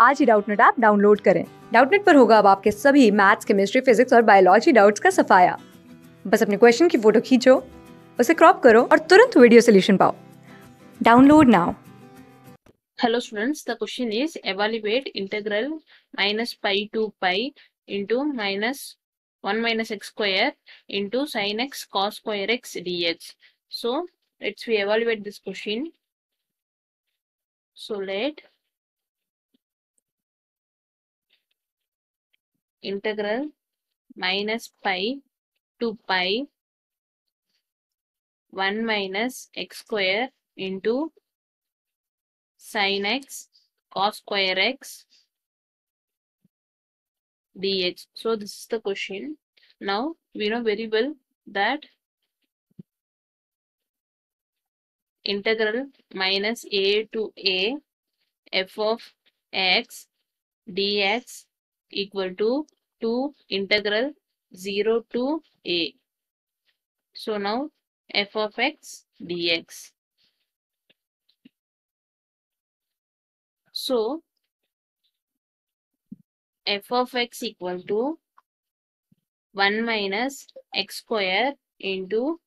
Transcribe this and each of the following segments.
आज ही Doubtnut app download करें डाउटनेट पर होगा अब आपके सभी मैथ्स केमिस्ट्री फिजिक्स और बायोलॉजी डाउट्स का सफाया बस अपने क्वेश्चन की फ़ोटो खींचो उसे क्रॉप करो और तुरंत वीडियो सोल्यूशन पाओ download now Hello students, the question is evaluate integral minus pi to pi into minus 1 minus x square into sin x cos square x dx. So let's we evaluate this question. So let integral minus pi to pi 1 minus x square into sin x cos square x dx. So this is the question. Now we know very well that integral minus a to a f of x dx equal to 2 integral 0 to a. So now f of x dx. So, f of x equal to 1 minus x square into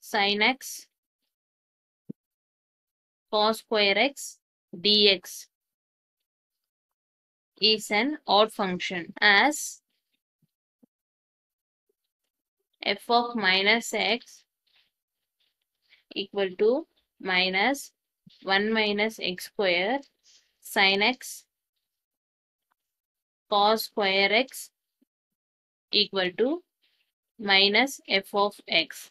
sin x cos square x dx is an odd function as f of minus x equal to minus 1 minus x square sin x cos square x equal to minus f of x.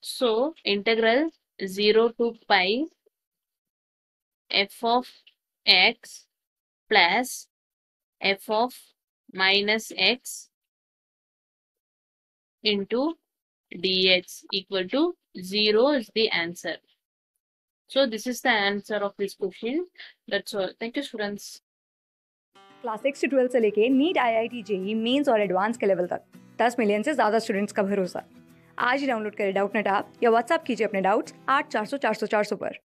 So, integral 0 to pi f of x plus f of minus x into dx equal to 0 is the answer. So, this is the answer of this question. That's all. Thank you, students. Class six से twelfth से लेके NEET I I T JEE mains और advance के level तक, दस million से ज़्यादा students का भरोसा आज ही डाउनलोड करें डाउट नेट ऐप या व्हाट्सअप कीजिए अपने डाउट्स आठ चार सौ चार सौ चार सौ पर